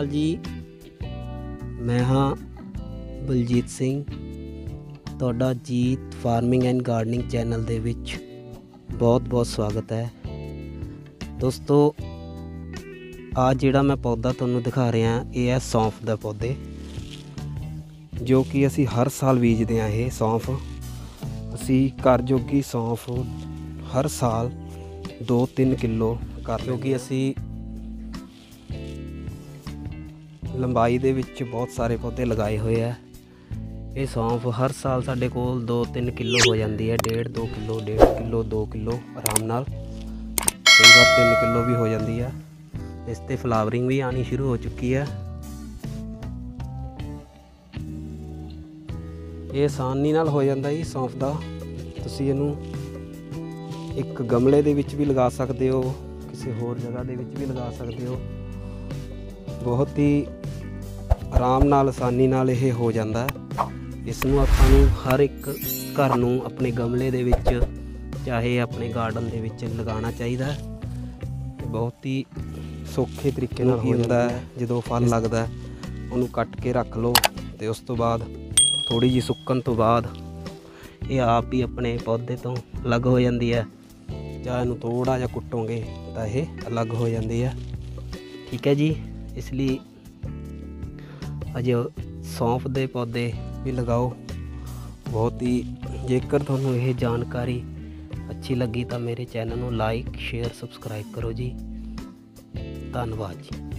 ਅਕਾਲ ਜੀ। ਮੈਂ ਹਾਂ ਬਲਜੀਤ ਸਿੰਘ। ਤੁਹਾਡਾ Jeet farming and gardening channel ਦੇ ਵਿੱਚ ਬਹੁਤ-ਬਹੁਤ ਸਵਾਗਤ ਹੈ। ਦੋਸਤੋ ਆ ਜਿਹੜਾ ਮੈਂ ਪੌਦਾ ਤੁਹਾਨੂੰ ਦਿਖਾ ਰਿਹਾ, ਇਹ ਹੈ ਸੌਂਫ ਦਾ ਪੌਦੇ, ਜੋ ਕਿ ਅਸੀਂ ਹਰ ਸਾਲ ਬੀਜਦੇ ਆ ਇਹ ਸੌਂਫ। ਅਸੀਂ ਘਰ ਜੋਗੀ ਸੌਂਫ ਹਰ ਸਾਲ 2-3 ਕਿਲੋ ਕਰ ਕਿਉਂਕਿ ਅਸੀਂ ਲੰਬਾਈ ਦੇ ਵਿੱਚ ਬਹੁਤ ਸਾਰੇ ਪੌਦੇ ਲਗਾਏ ਹੋਏ ਆ। ਇਹ ਸੌਂਫ ਹਰ ਸਾਲ ਸਾਡੇ ਕੋਲ 2-3 ਕਿਲੋ ਹੋ ਜਾਂਦੀ ਹੈ। 1.5 2 ਕਿਲੋ 1.5 ਕਿਲੋ 2 ਕਿਲੋ ਆਰਾਮ ਨਾਲ। ਕਈ ਵਾਰ 3 ਕਿਲੋ ਵੀ ਹੋ ਜਾਂਦੀ ਹੈ ਇਸ ਤੇ ਫਲਾਵਰਿੰਗ ਵੀ ਆਣੀ ਸ਼ੁਰੂ ਹੋ ਚੁੱਕੀ ਹੈ ਇਹ ਆਸਾਨੀ ਨਾਲ ਹੋ ਜਾਂਦਾ ਜੀ ਸੌਂਫ ਦਾ। ਤੁਸੀਂ ਇਹਨੂੰ ਇੱਕ ਗਮਲੇ ਦੇ ਵਿੱਚ ਵੀ ਲਗਾ ਸਕਦੇ ਹੋ, ਕਿਸੇ ਹੋਰ ਜਗ੍ਹਾ ਦੇ ਵਿੱਚ ਵੀ ਲਗਾ ਸਕਦੇ ਹੋ। ਬਹੁਤ ਹੀ ਆਰਾਮ ਨਾਲ ਆਸਾਨੀ ਨਾਲ ਇਹ ਹੋ ਜਾਂਦਾ ਇਸ ਨੂੰ ਆਪਾਂ ਨੂੰ ਹਰ ਇੱਕ ਘਰ ਨੂੰ ਆਪਣੇ ਗਮਲੇ ਦੇ ਵਿੱਚ ਚਾਹੇ ਆਪਣੇ ਗਾਰਡਨ ਦੇ ਵਿੱਚ ਲਗਾਉਣਾ ਚਾਹੀਦਾ ਬਹੁਤ ਹੀ ਸੌਖੇ ਤਰੀਕੇ ਨਾਲ ਹੋ ਜਾਂਦਾ ਹੈ। ਜਦੋਂ ਫਲ ਲੱਗਦਾ ਉਹਨੂੰ ਕੱਟ ਕੇ ਰੱਖ ਲਓ ਤੇ ਉਸ ਤੋਂ ਬਾਅਦ ਥੋੜੀ ਜਿਹੀ ਸੁੱਕਣ ਤੋਂ ਬਾਅਦ ਇਹ ਆਪ ਹੀ ਆਪਣੇ ਪੌਦੇ ਤੋਂ ਅਲੱਗ ਹੋ ਜਾਂਦੀ ਹੈ। ਜਾਂ ਇਹਨੂੰ ਥੋੜਾ ਜਿਹਾ ਕੁੱਟੋਗੇ ਤਾਂ ਇਹ ਅਲੱਗ ਹੋ ਜਾਂਦੀ ਹੈ। ਠੀਕ ਹੈ ਜੀ। ਇਸ ਲਈ ਅਜੇ ਸੌਂਫ ਦੇ ਪੌਦੇ ਵੀ ਲਗਾਓ। ਬਹੁਤ ਹੀ, ਜੇਕਰ ਤੁਹਾਨੂੰ ਇਹ ਜਾਣਕਾਰੀ ਅੱਛੀ ਲੱਗੀ ਤਾਂ ਮੇਰੇ ਚੈਨਲ ਨੂੰ ਲਾਈਕ ਸ਼ੇਅਰ ਸਬਸਕ੍ਰਾਈਬ ਕਰੋ ਜੀ। ਧੰਨਵਾਦ ਜੀ।